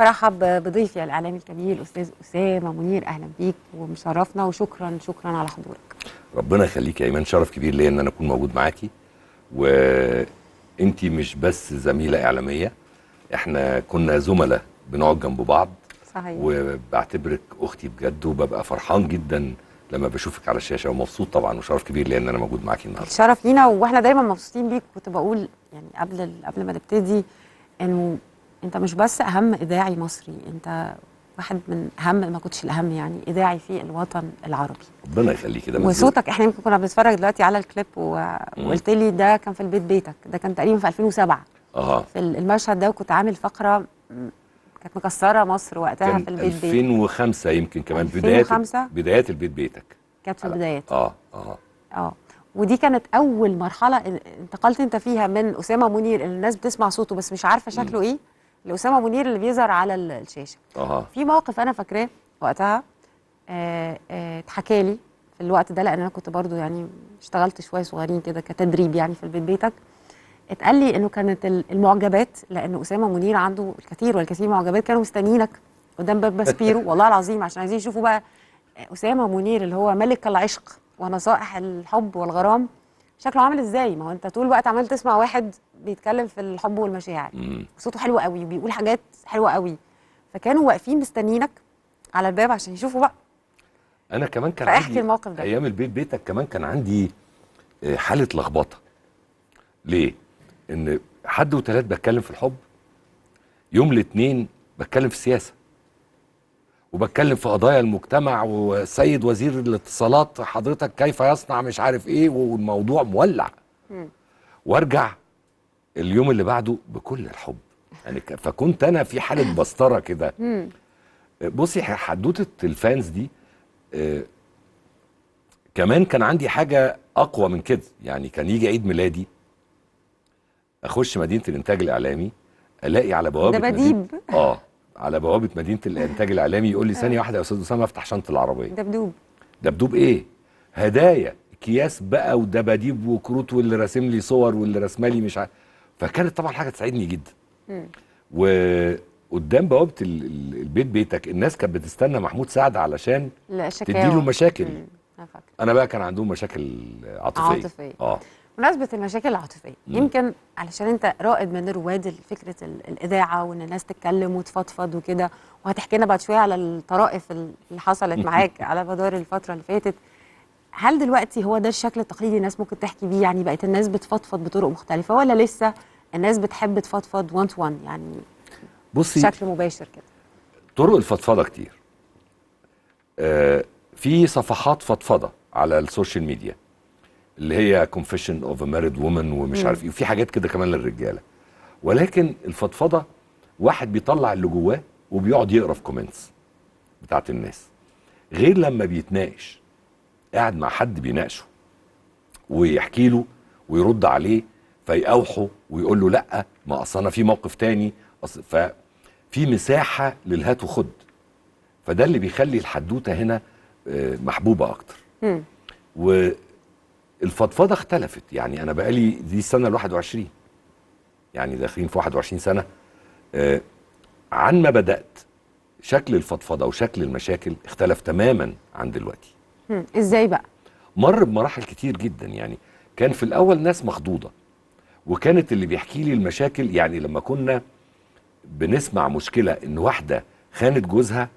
برحب بضيفي الاعلامي الكبير الاستاذ أسامة منير أهلا بيك ومشرفنا وشكرا شكرا على حضورك. ربنا يخليك يا إيمان. شرف كبير ليا إن أنا أكون موجود معاكي. وأنتي مش بس زميلة إعلامية إحنا كنا زملاء بنقعد جنب بعض. صحيح. وبعتبرك أختي بجد وببقى فرحان جدا لما بشوفك على الشاشة. ومبسوط طبعا وشرف كبير ليا إن أنا موجود معاكي النهارده. الشرف لينا وإحنا دايما مبسوطين بيك. كنت بقول يعني قبل قبل ما نبتدي إنه انت مش بس اهم اذاعي مصري انت واحد من اهم ما كنتش الاهم يعني اذاعي في الوطن العربي. ربنا يخليكي ده. وصوتك إحنا يمكن كنا بنتفرج دلوقتي على الكليب و- وقلت لي ده كان في البيت بيتك ده كان تقريبا في 2007 آه في المشهد ده وكنت عامل فقرة م- كانت مكسرة مصر وقتها في البيت بيتك. 2005 يمكن كمان بدايات 2005 بدايات البيت بيتك. كانت في البدايات. آه آه. آه. ودي كانت أول مرحلة ان- انتقلت أنت فيها من أسامة منير اللي الناس بتسمع صوته بس مش عارفة شكله إيه. لأسامة منير اللي بيظهر على ال- الشاشة. آه في موقف أنا فاكراه وقتها آه، آه، اتحكى لي في الوقت ده لأن أنا كنت برضو يعني اشتغلت شوية صغيرين كده كتدريب يعني في البيت بيتك. اتقال لي إنه كانت ال- المعجبات لأن أسامة منير عنده الكثير والكثير من المعجبات كانوا مستنيينك قدام باب باسبيرو والله العظيم عشان عايزين يشوفوا بقى أسامة منير اللي هو ملك العشق ونصائح الحب والغرام. شكله عامل إزاي؟ ما هو أنت طول الوقت عمال تسمع واحد بيتكلم في الحب والمشاعر. صوته حلو قوي وبيقول حاجات حلوة قوي. فكانوا واقفين مستنيينك على الباب عشان يشوفوا بقى. أنا كمان كان عندي الموقف ده. أيام البيت بيتك كمان كان عندي آه، حالة لخبطة. ليه؟ إن حد وتلات بتكلم في الحب يوم الاثنين بتكلم في السياسة وبتكلم في قضايا المجتمع وسيد وزير الاتصالات حضرتك كيف يصنع مش عارف إيه والموضوع مولع. وارجع اليوم اللي بعده بكل الحب. يعني فكنت أنا في حالة بسطرة كده. بصي حدوتة الفانز دي آه، كمان كان عندي حاجة أقوى من كده. يعني كان يجي عيد ميلادي أخش مدينة الإنتاج الإعلامي ألاقي على بوابة دباديب. مدينة- آه. على بوابة مدينة الإنتاج الإعلامي يقول لي ثانية واحدة يا أستاذ أسامة أفتح شنطه العربية. دبدوب دبدوب إيه؟ هدايا أكياس بقى ودباديب وكروت واللي راسم لي صور واللي رسمه لي مش عارف فكانت طبعا حاجة تسعدني جدا. وقدام بوابة ال- ال- البيت بيتك الناس كانت بتستنى محمود سعد علشان تديله مشاكل. مم، أنا بقى كان عندهم مشاكل عاطفية. عاطفية. آه. بمناسبة المشاكل العاطفية يمكن علشان انت رائد من رواد فكرة ال- الإذاعة وإن الناس تتكلم وتفضفض وكده وهتحكي لنا بعد شوية على الطرائف اللي حصلت معاك على مدار الفترة اللي فاتت. هل دلوقتي هو ده الشكل التقليدي الناس ممكن تحكي بيه؟ يعني بقت الناس بتفضفض بطرق مختلفة ولا لسه الناس بتحب تفضفض one to one يعني بصي بشكل مباشر كده. طرق الفضفضة كتير. آه في صفحات فضفضة على ال social media. اللي هي confession of a married woman ومش عارف إيه وفي حاجات كده كمان للرجالة. ولكن الفضفضة واحد بيطلع اللي جواه وبيقعد يقرا في comments بتاعت الناس. غير لما بيتناقش قاعد مع حد بيناقشه ويحكي له ويرد عليه فيقاوحه ويقول له لأ ما أصل أنا في موقف تاني أصل ففي مساحة للهات وخد. فده اللي بيخلي الحدوتة هنا آه، محبوبة أكتر. مم. والفضفضه اختلفت. يعني أنا بقالي دي السنة ال 21 يعني داخلين في 21 سنة. آه، عن ما بدأت شكل الفضفضة وشكل المشاكل اختلف تماما عن دلوقتي. إزاي بقى؟ مر بمراحل كتير جدا. يعني كان في الأول ناس مخضوضة وكانت اللي بيحكي لي المشاكل يعني لما كنا بنسمع مشكلة إن واحدة خانت جوزها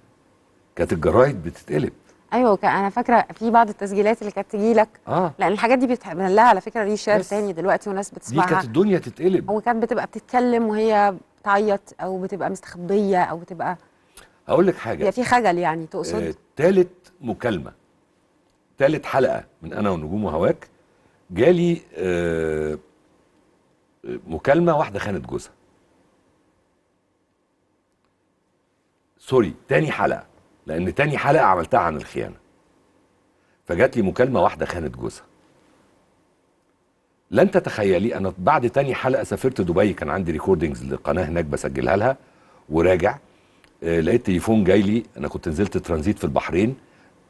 كانت الجرايد بتتقلب. أيوه أنا فاكرة في بعض التسجيلات اللي كانت تجي لك آه. لأن الحاجات دي بيتعمل لها على فكرة ريشير. تاني دلوقتي وناس دي بتسمعها. كانت الدنيا تتقلب. أو كانت بتبقى بتتكلم وهي بتعيط أو بتبقى مستخبية أو بتبقى هقول لك حاجة. في خجل يعني تقصد؟ آه، تالت مكالمة تالت حلقة من أنا ونجوم وهواك جالي آه، آه، مكالمة واحدة خانت جوزها. سوري تاني حلقة. لأن تاني حلقة عملتها عن الخيانة. فجات لي مكالمة واحدة خانت جوزها. لك أن تتخيلي أنا بعد تاني حلقة سافرت دبي كان عندي recordings لقناة هناك بسجلها لها وراجع آه، لقيت تليفون جاي لي أنا كنت نزلت ترانزيت في البحرين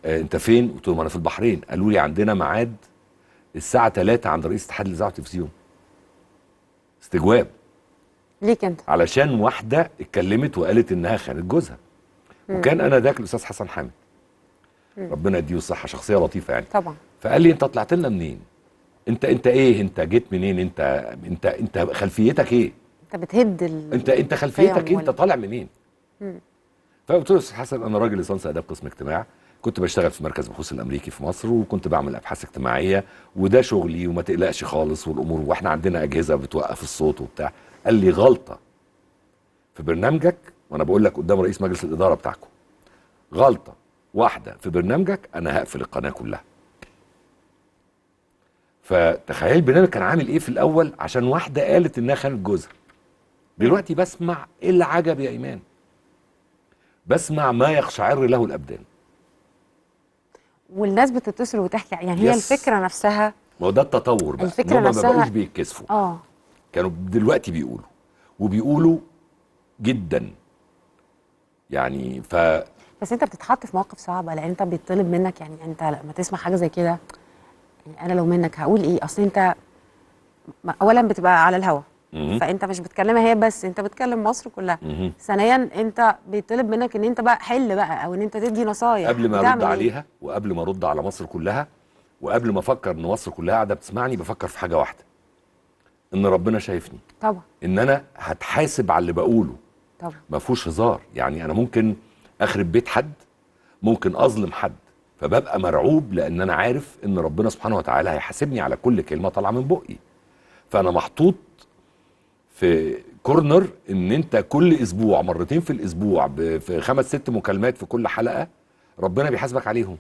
آه، أنت فين؟ قلت لهم أنا في البحرين. قالوا لي عندنا ميعاد الساعة 3 عند رئيس اتحاد الإذاعة والتلفزيون. استجواب. ليك أنت. علشان واحدة اتكلمت وقالت إنها خانت جوزها. وكان أنا ذاك الأستاذ حسن حامد. ربنا يديه الصحة شخصية لطيفة يعني. طبعا. فقال لي أنت طلعت لنا منين؟ أنت أنت إيه؟ أنت جيت منين؟ أنت أنت أنت خلفيتك إيه؟ أنت بتهد ال... أنت أنت خلفيتك قيم أنت طالع منين؟ فقلت له أستاذ حسن أنا راجل ليسانس اداب قسم اجتماع. كنت بشتغل في مركز بحوث الأمريكي في مصر وكنت بعمل أبحاث اجتماعية وده شغلي وما تقلقش خالص والأمور وإحنا عندنا أجهزة بتوقف الصوت وبتاع. قال لي غلطة. في برنامجك وأنا بقول لك قدام رئيس مجلس الإدارة بتاعكم. غلطة واحدة في برنامجك أنا هقفل القناة كلها. فتخيل البرنامج كان عامل إيه في الأول؟ عشان واحدة قالت إنها خانت جوزها. دلوقتي بسمع إيه اللي عجب يا إيمان؟ بسمع ما يقشعر له الأبدان. والناس بتتصل وتحكي يعني هي يس. الفكرة نفسها. ما هو ده التطور بقى. الفكرة إن هما ما نفسها- بقوش بيتكسفوا. آه. كانوا دلوقتي بيقولوا وبيقولوا جدا. يعني ف بس انت بتتحط في مواقف صعبه لأن انت بيطلب منك يعني انت لما تسمع حاجة زي كده يعني أنا لو منك هقول إيه؟ اصل انت اولا بتبقى على الهوا. فانت مش بتكلمها هي بس انت بتكلم مصر كلها. ثانيا انت بيطلب منك ان انت بقى حل بقى أو ان انت تدي نصايح قبل ما أرد إيه؟ عليها وقبل ما أرد على مصر كلها وقبل ما أفكر إن مصر كلها قاعدة بتسمعني بفكر في حاجة واحدة. إن ربنا شايفني. طبعا. إن أنا هتحاسب على اللي بقوله. طبعا. ما فيهوش هزار. يعني أنا ممكن أخرب بيت حد ممكن أظلم حد فببقى مرعوب لأن أنا عارف إن ربنا سبحانه وتعالى هيحاسبني على كل كلمة طالعة من بقي. فأنا محطوط في كورنر إن أنت كل أسبوع مرتين في الأسبوع في خمس ست مكالمات في كل حلقة ربنا بيحاسبك عليهم.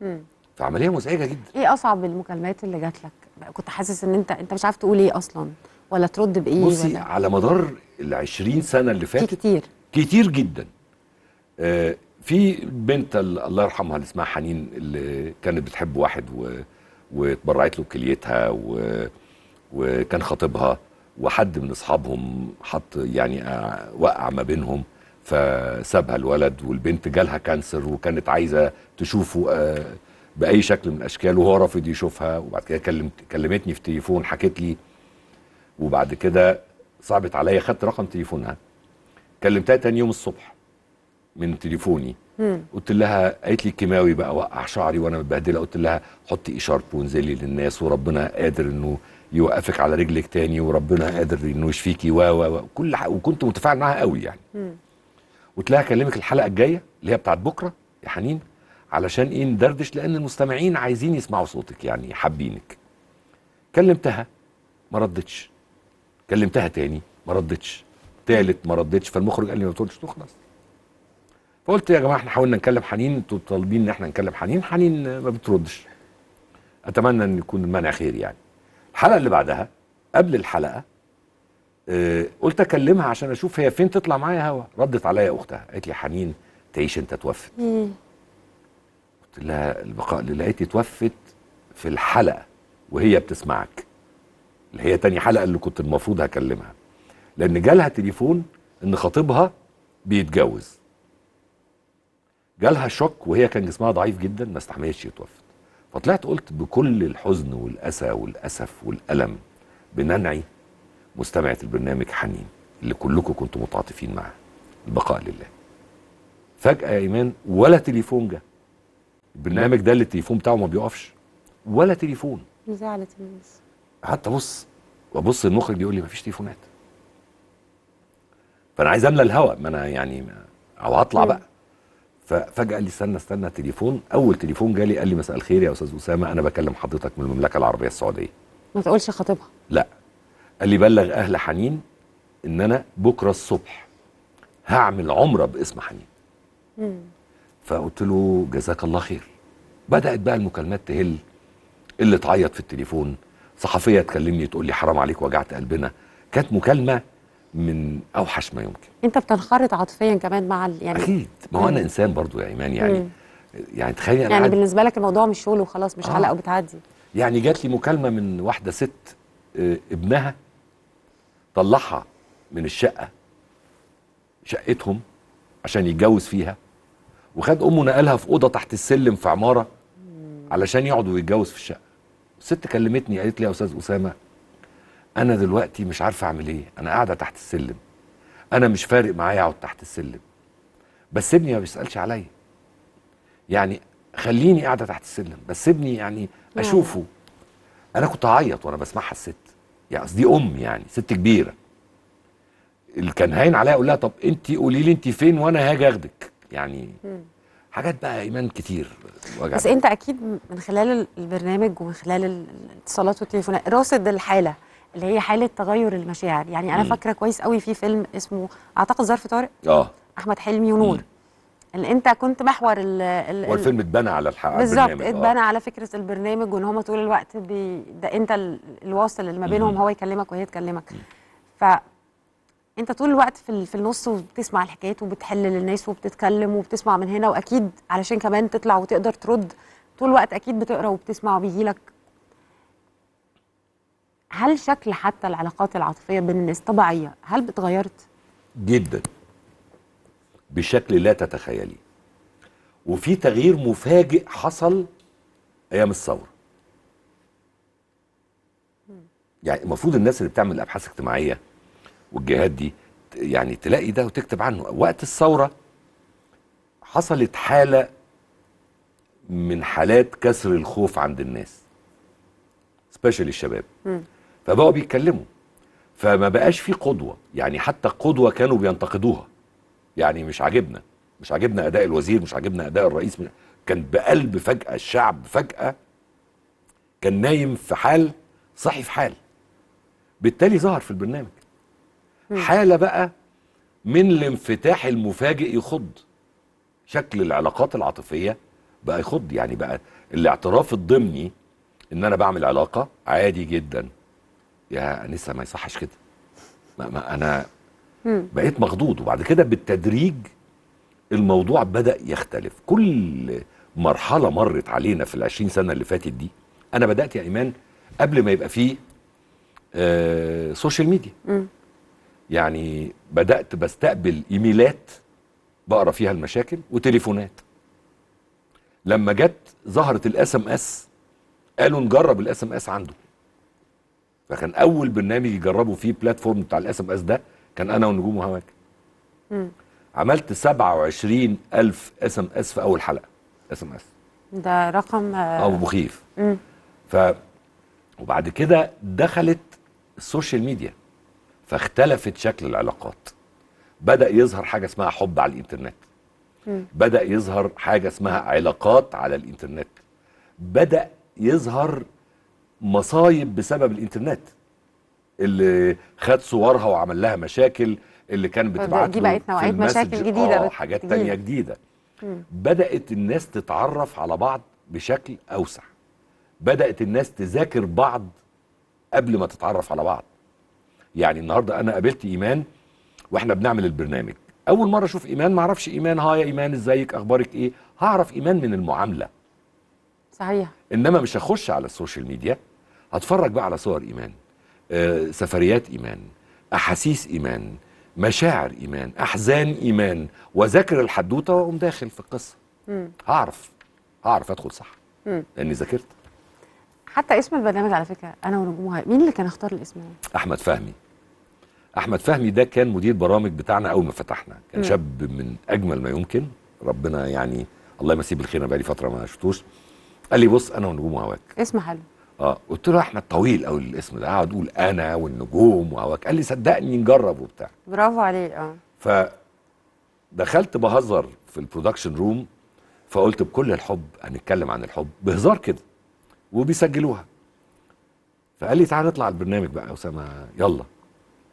مم. فعملية مزعجة جدا. إيه أصعب المكالمات اللي جات لك؟ كنت حاسس إن انت أنت مش عارف تقول إيه أصلا. ولا ترد بإيه بصي ولا؟ على مدار ال 20 سنة اللي فاتت كتير. كتير جدا. آه، في بنت ال- الله يرحمها اللي اسمها حنين اللي كانت بتحب واحد و... واتبرعت له بكليتها و... وكان خطيبها وحد من أصحابهم حط يعني آه، وقع ما بينهم فسابها الولد والبنت جالها كانسر وكانت عايزة تشوفه آه، بأي شكل من الأشكال وهو رافض يشوفها وبعد كده كلمت كلمتني في تليفون حكت لي وبعد كده صعبت عليا خدت رقم تليفونها كلمتها تاني يوم الصبح من تليفوني مم. قلت لها قالت لي الكيماوي بقى وقع شعري وأنا متبهدلة قلت لها حطي اشارب وانزلي للناس وربنا قادر إنه يوقفك على رجلك تاني وربنا قادر إنه يشفيكي و و و كل. وكنت متفاعل معاها قوي يعني. قلت لها اكلمك الحلقة الجاية اللي هي بتاعت بكرة يا حنين علشان إيه ندردش لأن المستمعين عايزين يسمعوا صوتك يعني حابينك كلمتها ما ردتش كلمتها تاني ما ردتش. تالت ما ردتش فالمخرج قال لي ما له خلاص. فقلت يا جماعة إحنا حاولنا نكلم حنين أنتوا طالبين إن إحنا نكلم حنين حنين ما بتردش. أتمنى إن يكون المنع خير يعني. الحلقة اللي بعدها قبل الحلقة آه، قلت أكلمها عشان أشوف هي فين تطلع معايا هوا. ردت عليا أختها. قالت لي حنين تعيش أنت توفت. قلت لها البقاء اللي لقيتي توفت في الحلقة وهي بتسمعك. اللي هي تاني حلقة اللي كنت المفروض هكلمها. لأن جالها تليفون إن خطيبها بيتجوز. جالها شوك وهي كان جسمها ضعيف جدا ما استحملتش توفت فطلعت قلت بكل الحزن والأسى والأسف والألم بننعي مستمعة البرنامج حنين اللي كلكم كنتوا متعاطفين معاها البقاء لله. فجأة يا إيمان ولا تليفون جه. البرنامج ده اللي التليفون بتاعه ما بيقفش. ولا تليفون. زعلت الناس. قعدت ابص وابص المخرج يقول لي مفيش تليفونات. فأنا عايز أملى الهوا ما أنا يعني ما أو هطلع. بقى. ففجأة قال لي استنى استنى تليفون. أول تليفون جالي قال لي مساء الخير يا أستاذ أسامة أنا بكلم حضرتك من المملكة العربية السعودية. ما تقولش خطيبها. لا. قال لي بلغ أهل حنين إن أنا بكرة الصبح هعمل عمرة باسم حنين. مم. فقلت له جزاك الله خير. بدأت بقى المكالمات تهل اللي تعيط في التليفون صحفية تكلمني تقول لي حرام عليك وجعت قلبنا كانت مكالمة من أوحش ما يمكن أنت بتنخرط عاطفيا كمان مع. يعني أكيد ما هو أنا. إنسان برضو يا إيمان يعني مم. يعني تخيلي أنا يعني قاعد- بالنسبة لك الموضوع مش شغل وخلاص مش آه. حلقة وبتعدي يعني جات لي مكالمة من واحدة ست آه، ابنها طلعها من الشقة شقتهم عشان يتجوز فيها وخد أمه نقلها في أوضة تحت السلم في عمارة علشان يقعدوا ويتجوز في الشقة الست كلمتني قالت لي يا أستاذ أسامة أنا دلوقتي مش عارفة أعمل إيه أنا قاعدة تحت السلم أنا مش فارق معايا أقعد تحت السلم. بس ابني ما بيسألش عليا. يعني خليني قاعدة تحت السلم بس ابني يعني أشوفه. أنا كنت أعيط وأنا بسمعها الست. يعني قصدي أم يعني ست كبيرة. اللي كان هاين عليا أقول لها طب انت قولي لي انت فين وأنا هاجي أخدك. يعني حاجات بقى إيمان كتير بس أنت أكيد من خلال البرنامج ومن خلال ال- الاتصالات والتليفونات راصد الحالة اللي هي حالة تغير المشاعر يعني أنا. فاكرة كويس قوي في فيلم اسمه أعتقد ظرف طارق آه أحمد حلمي ونور. اللي أنت كنت محور ال ال هو الفيلم اتبنى على الحق بالظبط آه. اتبنى على فكرة البرنامج وإن هم طول الوقت بي ده أنت ال- الواصل اللي ما بينهم. هو يكلمك وهي تكلمك ف انت طول الوقت في في النص وبتسمع الحكايات وبتحل للناس وبتتكلم وبتسمع من هنا وأكيد علشان كمان تطلع وتقدر ترد طول الوقت أكيد بتقرأ وبتسمع وبيجي لك. هل شكل حتى العلاقات العاطفية بين الناس طبيعية؟ هل اتغيرت جدا. بشكل لا تتخيليه وفي تغيير مفاجئ حصل أيام الثورة. يعني المفروض الناس اللي بتعمل أبحاث اجتماعية والجهات دي يعني تلاقي ده وتكتب عنه. وقت الثورة حصلت حالة من حالات كسر الخوف عند الناس سبيشالي الشباب. فبقوا بيتكلموا. فما بقاش في قدوة. يعني حتى القدوه كانوا بينتقدوها. يعني مش عاجبنا. مش عاجبنا أداء الوزير مش عاجبنا أداء الرئيس. كان بقلب فجأة الشعب فجأة كان نايم في حال صحي في حال. بالتالي ظهر في البرنامج. حالة بقى من الانفتاح المفاجئ يخض. شكل العلاقات العاطفية بقى يخض. يعني بقى الاعتراف الضمني إن أنا بعمل علاقة عادي جدا. يا أنسة ما يصحش كده. ما, ما أنا بقيت مخضوض. وبعد كده بالتدريج الموضوع بدأ يختلف. كل مرحلة مرت علينا في العشرين سنة اللي فاتت دي أنا بدأت يا إيمان قبل ما يبقى فيه آه social media يعني بدأت بستقبل إيميلات بقرأ فيها المشاكل وتليفونات. لما جت ظهرت ال SMS قالوا نجرب ال SMS عنده. فكان أول برنامج يجربوا فيه platform بتاع ال SMS ده كان أنا ونجوم وهواك. عملت 27 ألف SMS في أول حلقة SMS ده رقم أو مخيف. ف وبعد كده دخلت ال social media فاختلفت شكل العلاقات. بدأ يظهر حاجة اسمها حب على الإنترنت. بدأ يظهر حاجة اسمها علاقات على الإنترنت. بدأ يظهر مصايب بسبب الإنترنت. اللي خد صورها وعمل لها مشاكل اللي كان بتبعت دي له بقت الماسنج. مشاكل جديدة آه بت- حاجات. تانية جديدة. بدأت الناس تتعرف على بعض بشكل أوسع. بدأت الناس تذاكر بعض قبل ما تتعرف على بعض. يعني النهاردة أنا قابلت إيمان وإحنا بنعمل البرنامج. أول مرة أشوف إيمان ما أعرفش إيمان ها يا إيمان إزيك أخبارك إيه؟ هعرف إيمان من المعاملة. صحيح. انما مش هخش على ال social media هتفرج بقى على صور ايمان آه، سفريات ايمان احاسيس ايمان مشاعر ايمان احزان ايمان واذاكر الحدوتة واقوم داخل في القصة. هعرف هعرف ادخل صح لاني ذاكرت. حتى اسم البرنامج على فكرة أنا ونجوم وهواك مين اللي كان اختار الاسم؟ أحمد فهمي. أحمد فهمي ده كان مدير برامج بتاعنا أول ما فتحنا. كان شاب من أجمل ما يمكن. ربنا يعني الله يمسيه بالخير أنا بقالي فترة ما شفتوش. قال لي بص أنا ونجوم هواك اسم حلو. آه قلت له أحمد طويل قوي الاسم ده. قعد أقول أنا والنجوم وهواك قال لي صدقني نجرب وبتاع. برافو عليه آه. فدخلت بهزر في ال production room فقلت بكل الحب هنتكلم عن الحب بهزار كده وبيسجلوها. فقال لي تعالى نطلع البرنامج بقى يا أسامة يلا.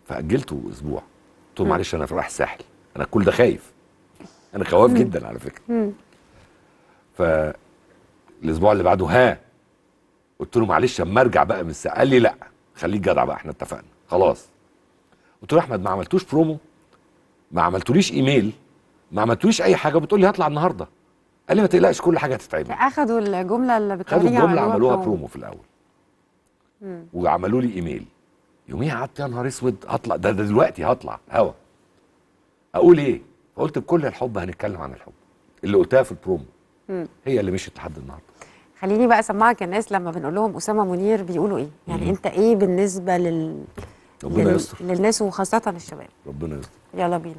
فأجلته أسبوع. قلت له معلش أنا رايح الساحل. أنا كل ده خايف. أنا خواف جدا على فكرة. فالاسبوع اللي بعده ها قلت له معلش أما أرجع بقى من الساحل؟ قال لي لا خليك جدع بقى إحنا اتفقنا. خلاص. قلت له أحمد ما عملتوش برومو ما عملتوليش ايميل ما عملتوليش أي حاجة. بتقول لي هطلع النهارده. قال لي ما تقلقش كل حاجة هتتعمل. أخدوا الجملة اللي خدوا بتوريها الجمله عملوها برومو في الأول. وعملوا لي ايميل يوميها قعدت يا نهار اسود هطلع. ده, ده دلوقتي هطلع. هوا. أقول إيه؟ فقلت بكل الحب هنتكلم عن الحب. اللي قلتها في البرومو. هي اللي مشيت لحد النهارده. خليني بقى أسمعك الناس لما بنقول لهم أسامة منير بيقولوا إيه؟ يعني مم. أنت إيه بالنسبة لل... ربنا لل... يستر. للناس وخاصة الشباب؟ ربنا يستر. يلا بينا.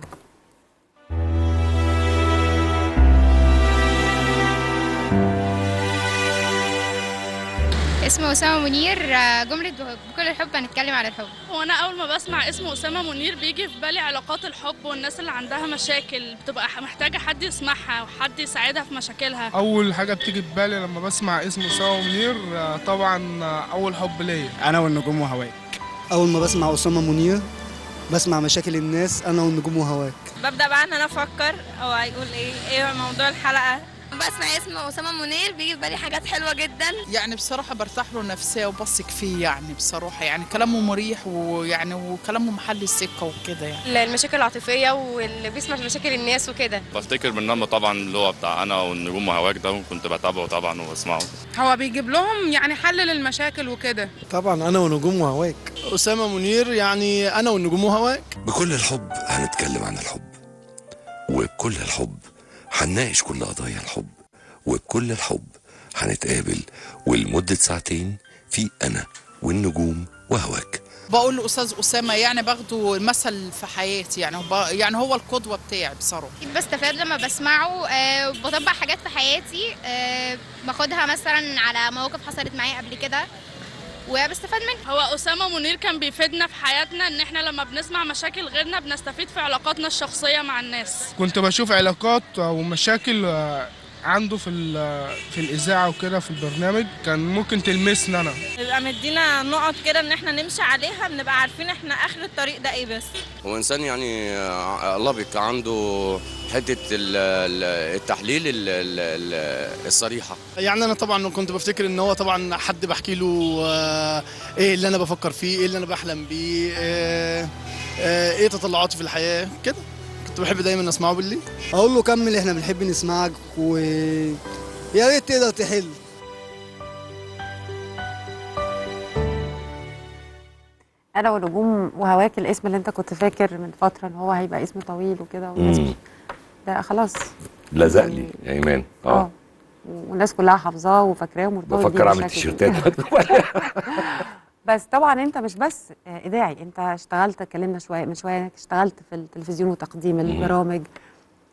اسمه أسامة منير آه، جملة بكل الحب هنتكلم عن الحب. وأنا أول ما بسمع اسم أسامة منير بيجي في بالي علاقات الحب والناس اللي عندها مشاكل بتبقى محتاجة حد يسمعها وحد يساعدها في مشاكلها. أول حاجة بتيجي في بالي لما بسمع اسم أسامة منير آه، طبعا آه، أول حب ليا. أنا والنجوم وهواك. أول ما بسمع أسامة منير بسمع مشاكل الناس أنا والنجوم وهواك. ببدأ بقى إن أنا أفكر هو هيقول إيه؟ إيه موضوع الحلقة؟ بسمع اسم أسامة منير بيجي في بالي حاجات حلوة جدا. يعني بصراحة برتاح له نفسية وبثق فيه يعني بصراحة يعني كلامه مريح ويعني وكلامه محل السكة وكده يعني. المشاكل العاطفية واللي بيسمع في مشاكل الناس وكده. بفتكر برنامج طبعا اللي هو بتاع أنا والنجوم وهواك ده كنت بتابعه طبعا وبسمعه. هو بيجيب لهم يعني حل للمشاكل وكده. طبعا أنا ونجوم وهواك. أسامة منير يعني أنا والنجوم وهواك. بكل الحب هنتكلم عن الحب. وبكل الحب هنناقش كل قضايا الحب وبكل الحب هنتقابل ولمدة ساعتين في أنا والنجوم وهواك. بقول لأستاذ أسامة يعني باخده مثل في حياتي يعني وب- يعني هو القدوة بتاعي بصراحة. بستفاد لما بسمعه آه، بطبق حاجات في حياتي آه، باخدها مثلا على مواقف حصلت معايا قبل كده. وبستفاد منها. هو أسامة منير كان بيفيدنا في حياتنا إن إحنا لما بنسمع مشاكل غيرنا بنستفيد في علاقاتنا الشخصية مع الناس. كنت بشوف علاقات أو مشاكل آه، عنده في ال- في الإذاعة وكده في البرنامج كان ممكن تلمسني أنا. بيبقى مدينا نقط كده إن إحنا نمشي عليها بنبقى عارفين إحنا آخر الطريق ده إيه بس. هو إنسان يعني لبق عنده حتة التحليل الصريحة. يعني أنا طبعا كنت بفتكر إن هو طبعا حد بحكي له آه، إيه اللي أنا بفكر فيه إيه اللي أنا بحلم بيه آه، آه، إيه تطلعاتي في الحياة كده. كنت بحب دايما أسمعه بالليل. أقول له كمل إحنا بنحب نسمعك و يا ريت تقدر تحل. أنا ونجوم وهواك الاسم اللي أنت كنت فاكر من فترة إن هو هيبقى اسم طويل وكده والناس. مش- ده خلاص. لزق لي يا إيمان. آه. والناس كلها حافظاه وفاكراه ومرتبط بيه بفكر أعمل تيشيرتات. بس طبعا أنت مش بس آه، إذاعي أنت اشتغلت اتكلمنا شوية من شوية اشتغلت في التلفزيون وتقديم البرامج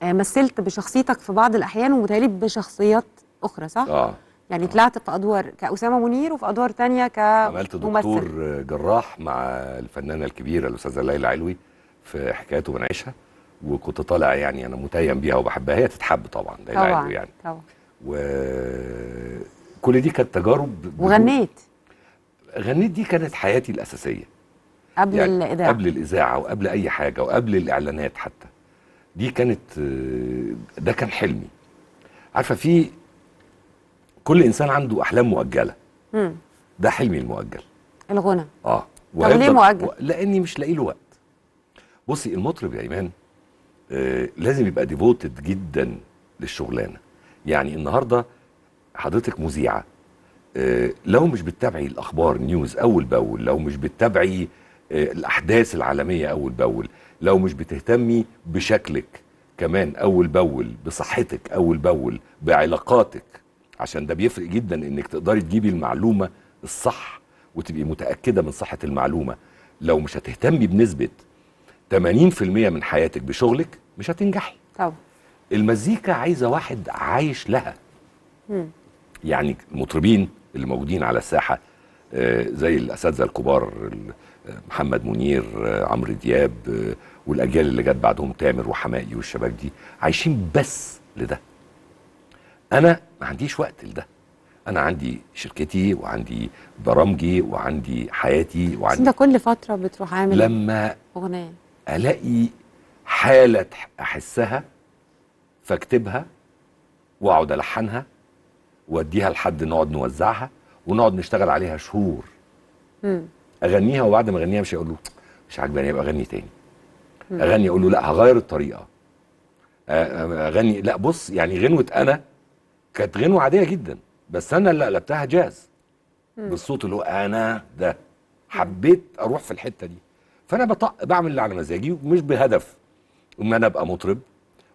آه، مثلت بشخصيتك في بعض الأحيان ومتهيألي بشخصيات أخرى صح؟ آه. يعني طلعت في ادوار كأسامة منير وفي أدوار عملت كممثل. دكتور جراح مع الفنانة الكبيرة الأستاذة ليلى علوي في حكايته ونعيشها وكنت طالع يعني أنا متيم بيها وبحبها هي تتحب طبعا ليلى علوي يعني. طبعا. وكل دي كانت تجارب وغنيت. غنيت دي كانت حياتي الأساسية. قبل يعني الإذاعة. قبل الإذاعة وقبل أي حاجة وقبل الإعلانات حتى. دي كانت ده كان حلمي. عارفة في كل إنسان عنده أحلام مؤجلة. مم. ده حلمي المؤجل. الغنى. آه. طب ليه مؤجل؟ و- لأني مش لاقي له وقت. بصي المطرب يا إيمان آه لازم يبقى ديفوتد جدا للشغلانة. يعني النهارده حضرتك مذيعة. لو مش بتتابعي الأخبار نيوز أول بأول لو مش بتتابعي آه الأحداث العالمية أول بأول لو مش بتهتمي بشكلك كمان أول بأول بصحتك أول بأول بعلاقاتك عشان ده بيفرق جدا إنك تقدري تجيبي المعلومة الصح وتبقي متأكدة من صحة المعلومة. لو مش هتهتمي بنسبة 80% من حياتك بشغلك مش هتنجحي. طبعا. المزيكا عايزة واحد عايش لها. مم. يعني المطربين اللي موجودين على الساحة آه، زي الأساتذة الكبار ال- آه، محمد منير آه، عمرو دياب والأجيال اللي جت بعدهم تامر وحماقي والشباب دي عايشين بس لده. أنا ما عنديش وقت لده. أنا عندي شركتي وعندي برامجي وعندي حياتي وعندي انت كل فترة بتروح عامل لما أغنية. ألاقي حالة أحسها فاكتبها وأقعد ألحنها واديها لحد نقعد نوزعها ونقعد نشتغل عليها شهور. مم. أغنيها وبعد ما أغنيها مش هيقول له مش عاجباني يبقى أغني تاني. أغني أقول له لا هغير الطريقة. أ- أغني لا بص يعني غنوة أنا كانت غنوة عادية جدا بس أنا اللي قلبتها جاز. بالصوت اللي هو أنا ده. حبيت أروح في الحتة دي. فأنا بطق بعمل اللي على مزاجي مش بهدف إن أنا أبقى مطرب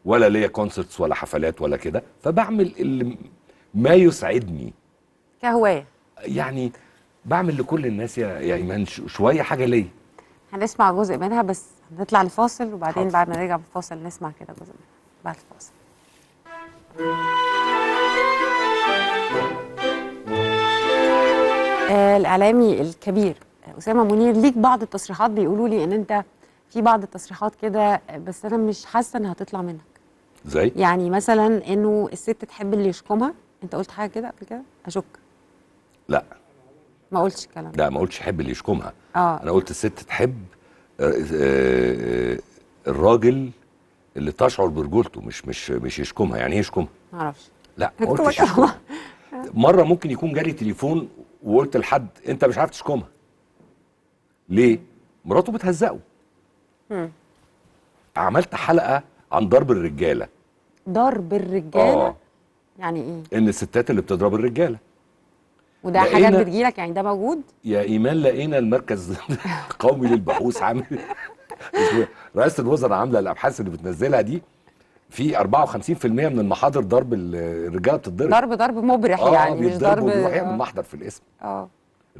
ولا ليا كونسرتس ولا حفلات ولا كده. فبعمل اللي ما يسعدني. كهواية. يعني بعمل لكل الناس يا يا إيمان شوية حاجة ليا. هنسمع جزء منها بس هنطلع لفاصل وبعدين حاضر. بعد ما نرجع من الفاصل نسمع كده جزء منها. بعد الفاصل. آه الإعلامي الكبير آه، أسامة منير ليك بعض التصريحات بيقولوا لي إن أنت في بعض التصريحات كده آه، بس أنا مش حاسة إنها هتطلع منك. زي يعني مثلا إنه الست تحب اللي يشكمها انت قلت حاجة كده قبل كده؟ أشك. لا. ما قلتش الكلام لا ما قلتش احب اللي يشكمها. آه. أنا قلت الست تحب آه، آه، آه، الراجل اللي تشعر برجولته مش مش مش يشكمها. يعني إيه يشكمها؟ ما أعرفش. لا ما قلتش يشكمها. مرة ممكن يكون جالي تليفون وقلت لحد أنت مش عارف تشكمها. ليه؟ مراته بتهزقه. مم. عملت حلقة عن ضرب الرجالة. ضرب الرجالة؟ آه. يعني إيه؟ إن الستات اللي بتضرب الرجالة. وده حاجات بتجيلك؟ يعني ده موجود؟ يا إيمان لقينا المركز القومي للبحوث عامل رئاسه الوزراء عاملة الأبحاث اللي بتنزلها دي في 54% من المحاضر ضرب ال- الرجالة بتتضرب. ضرب ضرب مبرح آه يعني مش ضرب وبيروح يعمل آه. محضر في الاسم. آه.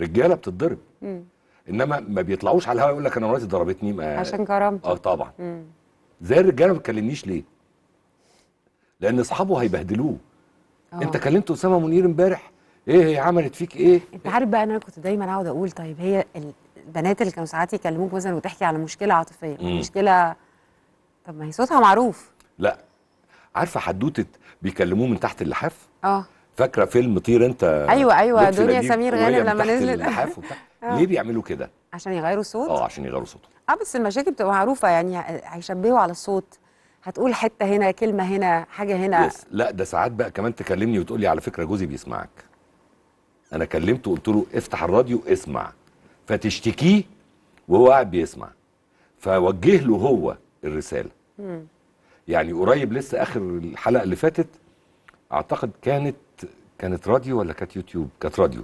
رجالة بتتضرب. إنما ما بيطلعوش على الهواء يقول لك أنا مراتي ضربتني ما عشان كرامته آه طبعا. مم. زي الرجالة ما بتكلمنيش ليه؟ لأن أصحابه هيبهدلوه. آه. انت كلمت اسامه منير امبارح إيه هي عملت فيك إيه انت عارف بقى أنا كنت دايما اقعد أقول طيب هي البنات اللي كانوا ساعات يكلموك مثلا وتحكي على مشكلة عاطفية مم. مشكلة طب ما هي صوتها معروف لا عارفة حدوتة بيكلموه من تحت اللحاف آه فاكرة فيلم طير انت أيوة، لطفي دنيا سمير غانم من لما تحت نزلت. اللحاف وبتاع. آه. ليه بيعملوا كده عشان يغيروا الصوت آه عشان يغيروا صوتهم آه بس المشاكل بتبقى معروفة يعني هيشبهوا على الصوت هتقول حتة هنا كلمة هنا حاجة هنا. يس. لا ده ساعات بقى كمان تكلمني وتقول لي على فكرة جوزي بيسمعك. أنا كلمته وقلت له افتح الراديو اسمع. فتشتكيه وهو قاعد بيسمع. فوجه له هو الرسالة. مم. يعني قريب لسه آخر الحلقة اللي فاتت أعتقد كانت كانت راديو ولا كانت يوتيوب؟ كانت راديو.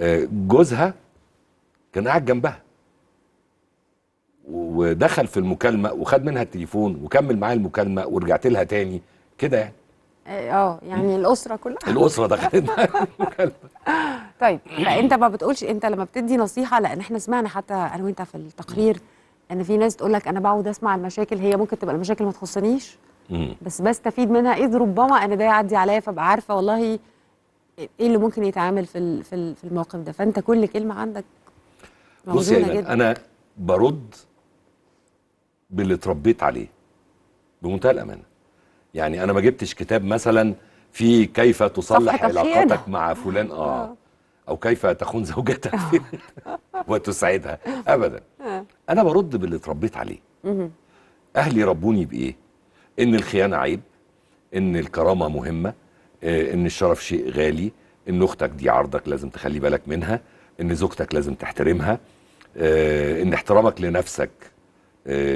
آه، جوزها كان قاعد جنبها. ودخل في المكالمة وخد منها التليفون وكمل معاها المكالمة ورجعت لها تاني. كده يعني. آه يعني الأسرة كلها. الأسرة دخلت المكالمة. طيب فأنت ما بتقولش أنت لما بتدي نصيحة لأن إحنا سمعنا حتى أنا وأنت في التقرير إن في ناس تقول لك أنا بقعد أسمع المشاكل هي ممكن تبقى المشاكل ما تخصنيش. بس بستفيد منها. اذ ربما ان ده يعدي عليا فأبقى عارفة والله إيه اللي ممكن يتعامل في في ال- في الموقف ده. فأنت كل كلمة عندك بص يا جدا. أنا برد باللي اتربيت عليه بمنتهى الأمانة. يعني أنا ما جبتش كتاب مثلا في كيف تصلح. علاقتك مع فلان آه. أو كيف تخون زوجتك وتسعدها. ابدا. أنا برد باللي اتربيت عليه. أهلي ربوني بإيه؟ إن الخيانة عيب إن الكرامة مهمة آه، إن الشرف شيء غالي إن أختك دي عرضك لازم تخلي بالك منها إن زوجتك لازم تحترمها آه، إن احترامك لنفسك آه،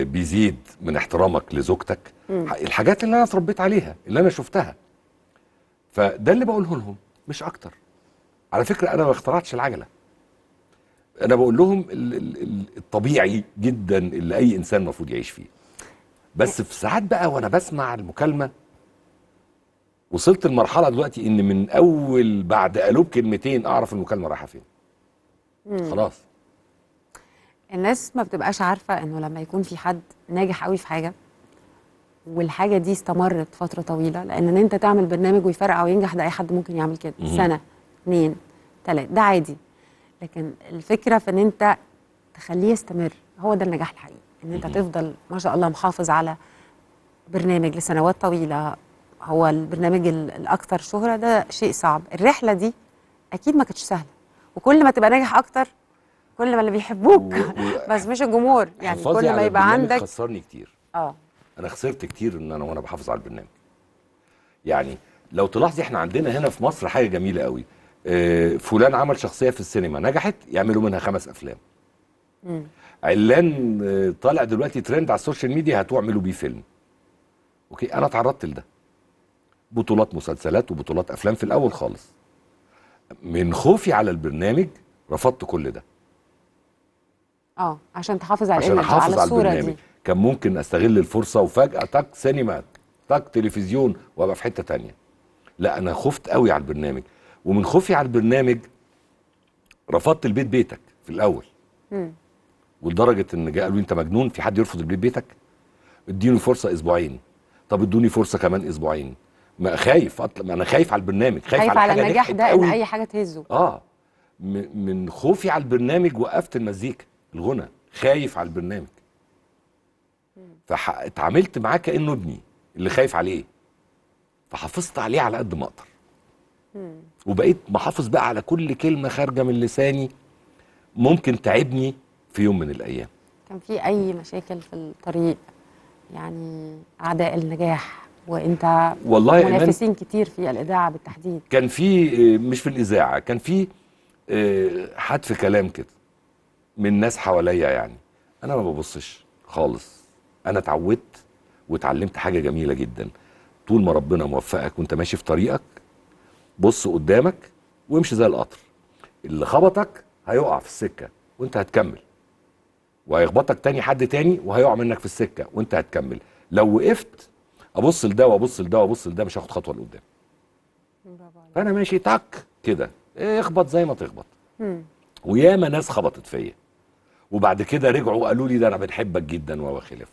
بيزيد من احترامك لزوجتك. مم. الحاجات اللي أنا اتربيت عليها اللي أنا شفتها. فده اللي بقوله لهم مش أكتر. على فكرة أنا ما اخترعتش العجلة. أنا بقول لهم ال- ال- ال- الطبيعي جدا اللي أي إنسان المفروض يعيش فيه. بس في ساعات بقى وأنا بسمع المكالمة وصلت لمرحلة دلوقتي إن من أول بعد قالوب كلمتين أعرف المكالمة رايحة فين. خلاص. الناس ما بتبقاش عارفة إنه لما يكون في حد ناجح قوي في حاجة والحاجة دي استمرت فترة طويلة لأن إن أنت تعمل برنامج ويفرقع وينجح ده أي حد ممكن يعمل كده. سنة اتنين تلاتة ده عادي. لكن الفكرة في إن أنت تخليه يستمر هو ده النجاح الحقيقي. إن أنت تفضل ما شاء الله محافظ على برنامج لسنوات طويلة هو البرنامج ال- الأكثر شهرة ده شيء صعب. الرحلة دي أكيد ما كانتش سهلة. وكل ما تبقى ناجح أكتر كل ما اللي بيحبوك. بس مش الجمهور. يعني كل ما يبقى عندك خسرني كتير. آه. أنا خسرت كتير إن أنا وأنا بحافظ على البرنامج. يعني لو تلاحظي إحنا عندنا هنا في مصر حاجة جميلة قوي. آه، فلان عمل شخصية في السينما نجحت يعملوا منها خمس أفلام. مم. علان آه، طالع دلوقتي ترند على ال social media هاتوا اعملوا بيه فيلم. okay أنا اتعرضت لده. بطولات مسلسلات وبطولات أفلام في الأول خالص. من خوفي على البرنامج رفضت كل ده. آه عشان تحافظ على عشان أحافظ على على الصورة البرنامج. دي. كان ممكن أستغل الفرصة وفجأة تك سينما تك تلفزيون وأبقى في حتة تانية. لا أنا خفت قوي على البرنامج. ومن خوفي على البرنامج رفضت البيت بيتك في الأول. مم. ولدرجة إن جاء قالوا لي أنت مجنون في حد يرفض البيت بيتك؟ اديني فرصة أسبوعين. طب ادوني فرصة كمان أسبوعين. ما خايف ما أنا خايف على البرنامج خايف, خايف على حاجة النجاح ده إن. أي حاجة تهزه. آه. من خوفي على البرنامج وقفت المزيكا. الغنى خايف على البرنامج. فاتعاملت معاه كأنه ابني اللي خايف عليه. فحافظت عليه على قد ما أقدر. وبقيت محافظ بقى على كل كلمة خارجة من لساني. ممكن تعبني في يوم من الأيام. كان في أي مشاكل في الطريق؟ يعني أعداء النجاح وأنت والله منافسين كتير في الإذاعة بالتحديد. كان في مش في الإذاعة كان في آه، حدف كلام كده. من ناس حواليا يعني. أنا ما ببصش خالص. أنا اتعودت واتعلمت حاجة جميلة جدا. طول ما ربنا موفقك وأنت ماشي في طريقك بص قدامك وامشي زي القطر. اللي خبطك هيقع في السكة وأنت هتكمل. وهيخبطك تاني حد تاني وهيقع منك في السكة وأنت هتكمل. لو وقفت أبص لده وأبص لده وأبص لده مش هاخد خطوة لقدام. فانا ماشي تك كده اخبط زي ما تخبط. وياما ناس خبطت فيا. وبعد كده رجعوا قالوا لي ده أنا بنحبك جدا وخلافه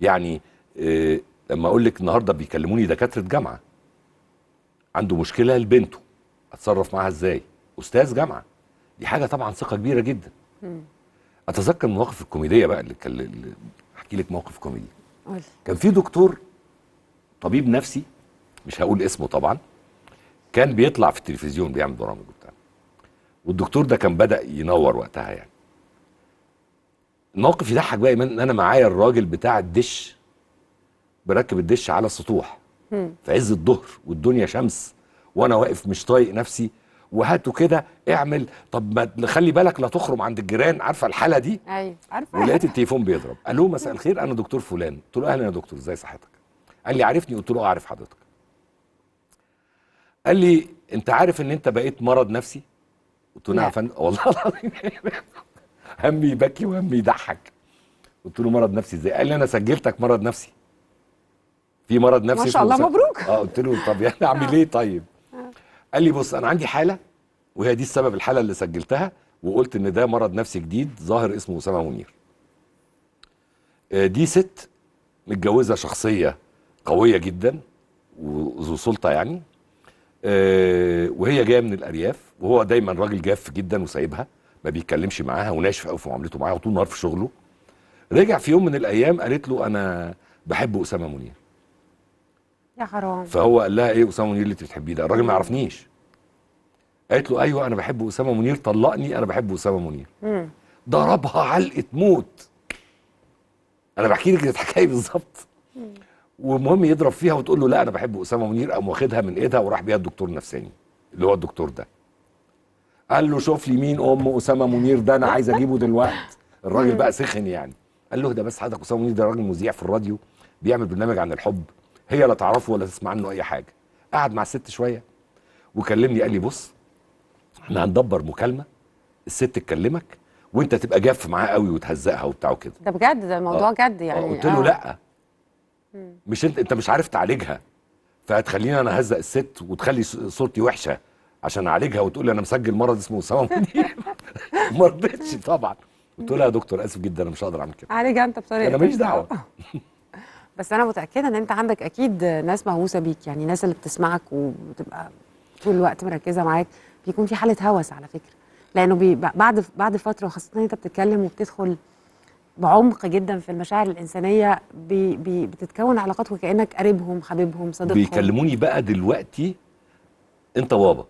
يعني إيه لما أقول لك النهارده بيكلموني دكاترة جامعة. عنده مشكلة لبنته. أتصرف معاها إزاي؟ أستاذ جامعة. دي حاجة طبعا ثقة كبيرة جدا. مم. أتذكر المواقف الكوميدية بقى اللي كان اللي- أحكي لك موقف كوميدي. قول كان في دكتور طبيب نفسي مش هقول اسمه طبعا كان بيطلع في التلفزيون بيعمل برامج وبتاع. والدكتور ده كان بدأ ينور وقتها يعني. الموقف يضحك بقى إيمان إن أنا معايا الراجل بتاع الدش بركب الدش على السطوح. في عز الظهر والدنيا شمس وأنا واقف مش طايق نفسي وهاته كده اعمل طب ما نخلي بالك لا تخرم عند الجيران عارفة الحالة دي؟ أيوه عارفة. ولقيت التليفون بيضرب. ألو مساء الخير أنا دكتور فلان. قلت له أهلا يا دكتور إزاي صحتك؟ قال لي عارفني؟ قلت له عارف حضرتك. قال لي أنت عارف إن أنت بقيت مرض نفسي؟ قلت له نعم. يا فندم. والله العظيم. همي يبكي وهمي يضحك. قلت له مرض نفسي إزاي؟ قال لي أنا سجلتك مرض نفسي. في مرض نفسي ما شاء الله مبروك. آه قلت له طب يعني أعمل إيه طيب؟ قال لي بص أنا عندي حالة وهي دي السبب الحالة اللي سجلتها وقلت إن ده مرض نفسي جديد ظاهر اسمه أسامة منير. آه، دي ست متجوزة شخصية قوية جدا وذو سلطة يعني. آه، وهي جاية من الأرياف وهو دايما راجل جاف جدا وسايبها. ما بيتكلمش معاها وناشف قوي في معاملته معاها وطول النهار في شغله. رجع في يوم من الأيام قالت له أنا بحب أسامة منير. يا حرام. فهو قال لها إيه أسامة منير اللي أنت بتحبيه ده؟ الراجل ما يعرفنيش. قالت له أيوه أنا بحب أسامة منير طلقني أنا بحب أسامة منير. ضربها علقة موت. أنا بحكي لك الحكاية بالظبط. والمهم يضرب فيها وتقول له لا أنا بحب أسامة منير قام واخدها من إيدها وراح بيها الدكتور النفساني اللي هو الدكتور ده. قال له شوف لي مين أم أسامة منير ده أنا عايز أجيبه دلوقتي الراجل بقى سخن يعني. قال له ده بس حضرتك أسامة منير ده راجل مذيع في الراديو بيعمل برنامج عن الحب. هي لا تعرفه ولا تسمع عنه أي حاجة. قعد مع الست شوية وكلمني قال لي بص إحنا هندبر مكالمة الست تكلمك وأنت تبقى جاف معاها قوي وتهزقها وبتاع وكده. ده بجد؟ ده الموضوع آه. جد يعني. آه، قلت له آه. لأ. مش أنت أنت مش عارف تعالجها فهتخليني أنا أهزق الست وتخلي صورتي وحشة. عشان اعالجها وتقول لي أنا مسجل مرض اسمه اسامه منير ما رضيتش طبعا. قلت لها يا دكتور آسف جدا أنا مش هقدر أعمل كده. عالجها أنت بطريقة. أنا ماليش دعوة. بس أنا متأكدة إن أنت عندك أكيد ناس مهووسة بيك يعني ناس اللي بتسمعك وبتبقى طول الوقت مركزة معاك. بيكون في حالة هوس على فكرة. لأنه بي بعد بعد فترة وخاصة إن أنت بتتكلم وبتدخل بعمق جدا في المشاعر الإنسانية بي بي بتتكون علاقات وكأنك قريبهم حبيبهم صديقهم. بيكلموني بقى دلوقتي أنت بابا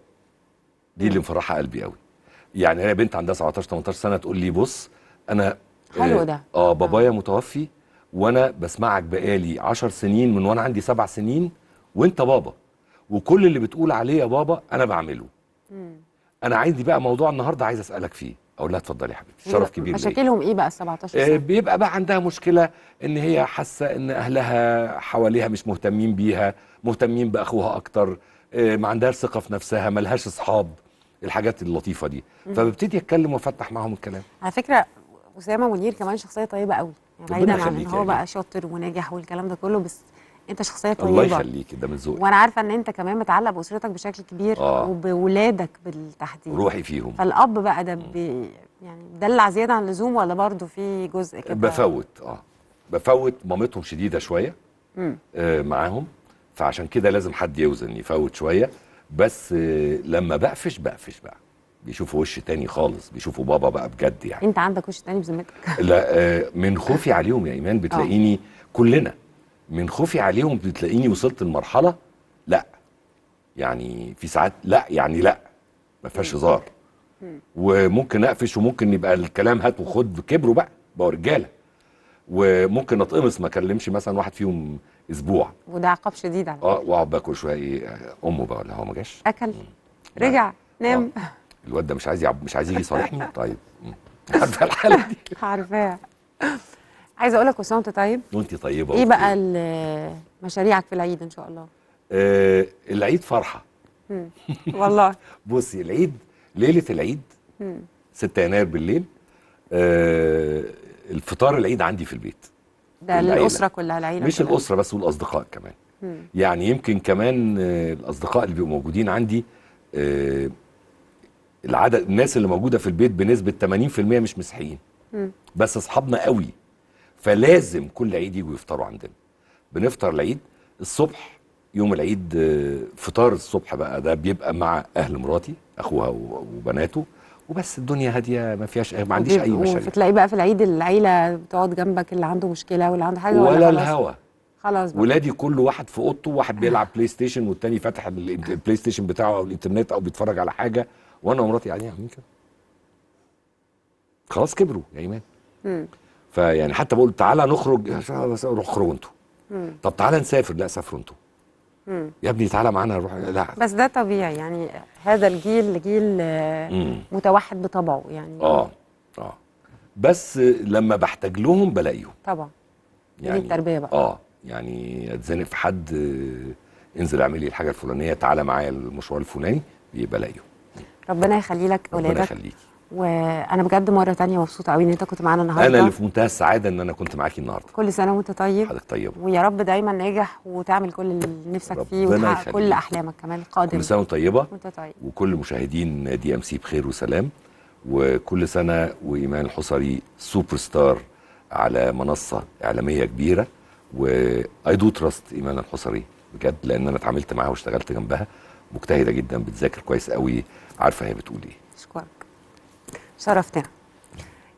دي اللي مفرحة قلبي قوي. يعني هي بنت عندها 17 18 سنة تقول لي بص أنا حلو آه، ده. آه بابايا متوفي وأنا بسمعك بقالي 10 سنين من وأنا عندي سبع سنين وأنت بابا. وكل اللي بتقول عليه يا بابا أنا بعمله. أنا عندي بقى موضوع النهارده عايز أسألك فيه. أقول لها اتفضلي يا حبيبتي. شرف كبير مشاكلهم إيه بقى ال 17 آه، سنة؟ بيبقى بقى عندها مشكلة إن هي حاسة إن أهلها حواليها مش مهتمين بيها مهتمين بأخوها أكتر. آه، ما عندهاش ثقة في نفسها ملهاش أصحاب الحاجات اللطيفة دي. فببتدي أتكلم وأفتح معاهم الكلام. على فكرة أسامة منير كمان شخصية طيبة قوي. يعني بعيدا عن هو جماعة. بقى شاطر وناجح والكلام ده كله بس أنت شخصية طيبة. الله يخليك ده من ذوقك. وأنا عارفة إن أنت كمان متعلق بأسرتك بشكل كبير آه. وبولادك بالتحديد. روحي فيهم. فالأب بقى ده بي يعني دلع زيادة عن اللزوم ولا برضه في جزء كده؟ بفوت آه. بفوت مامتهم شديدة شوية. آه معاهم. فعشان كده لازم حد يوزن يفوت شوية. بس آه لما بقفش بقفش بقى. بيشوفوا وش تاني خالص بيشوفوا بابا بقى بجد يعني. انت عندك وش تاني بذمتك لا آه من خوفي عليهم يا إيمان بتلاقيني كلنا. من خوفي عليهم بتلاقيني وصلت لمرحلة لا. يعني في ساعات لا يعني لا. ما فيهاش هزار. وممكن أقفش وممكن يبقى الكلام هات وخد كبروا بقى بقوا رجالة. وممكن اتقمص ما اكلمش مثلا واحد فيهم أسبوع. وده عقاب شديد على آه وأقعد باكل شوية إيه أمه بقى ولا هو ما جاش. أكل. رجع نام. الواد ده مش عايز يعب مش عايز يجي يصالحني؟ طيب. عارفة الحالة دي؟ عارفاها عايزة أقول لك وأنت طيب؟ وأنت طيبة إيه. بقى مشاريعك في العيد إن شاء الله؟ آه العيد فرحة. والله. بصي العيد ليلة العيد مم. 6 يناير بالليل آه الفطار العيد عندي في البيت ده. للأسرة كلها العيلة مش كلها. الأسرة بس والأصدقاء كمان مم. يعني يمكن كمان آه، الأصدقاء اللي بيبقوا موجودين عندي آه، العدد الناس اللي موجودة في البيت بنسبة 80% مش مسيحيين. بس أصحابنا قوي فلازم كل عيد يجوا يفطروا عندنا بنفطر العيد الصبح يوم العيد آه، فطار الصبح بقى ده بيبقى مع أهل مراتي أخوها وبناته وبس الدنيا هادية ما فيهاش ما عنديش أي مشاكل. فتلاقي بقى في العيد العيلة بتقعد جنبك اللي عنده مشكلة واللي عنده حاجة ولا؟ الهوا. خلاص بقى. ولادي كل واحد في أوضته واحد بيلعب PlayStation والتاني فاتح ال- ال PlayStation بتاعه أو الإنترنت أو بيتفرج على حاجة. وأنا ومراتي قاعدين عاملين كده. خلاص كبروا يا إيمان. فيعني حتى بقول تعالى نخرج اخرجوا أنتوا. طب تعالى نسافر. لا سافروا أنتوا. مم. يا ابني تعالى معانا نروح. لا. بس ده طبيعي يعني هذا الجيل جيل آه،. متوحد بطبعه يعني. آه آه. بس لما بحتاج لهم بلاقيهم. طبعا. دي يعني التربية بقى. آه يعني أتزنق في حد آه، انزل اعمل لي الحاجة الفلانية تعالى معايا المشوار الفلاني بلاقيهم ربنا يخلي لك ربنا أولادك. يخليكي. وأنا بجد مرة تانية مبسوطة قوي إن أنت كنت معانا النهارده. أنا اللي في منتهى السعادة إن أنا كنت معاكي النهارده. كل سنة وأنت طيب. حضرتك طيبة. ويا رب دايما ناجح وتعمل كل اللي نفسك فيه وتحقق. كل أحلامك كمان القادمه كل سنة وأنت طيبة. وأنت طيب. وكل مشاهدين DMC بخير وسلام. وكل سنة وإيمان الحصري سوبر ستار على منصة إعلامية كبيرة. We do trust إيمان الحصري بجد لأن أنا اتعاملت معاها واشتغلت جنبها. مجتهدة جدا بتذاكر كويس قوي عارفة هي بتقول إيه. اشكرك شرفتنا.